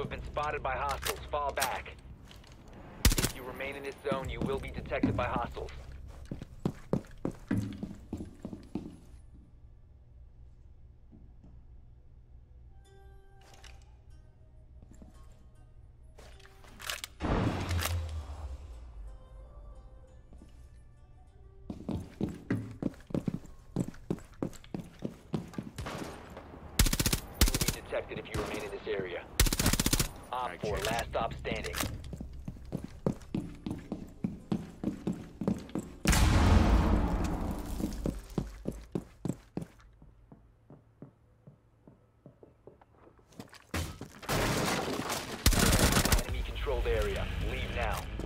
have been spotted by hostiles. Fall back. If you remain in this zone, you will be detected by hostiles. You if you remain in this area. Op 4, last stop standing. Enemy controlled area. Leave now.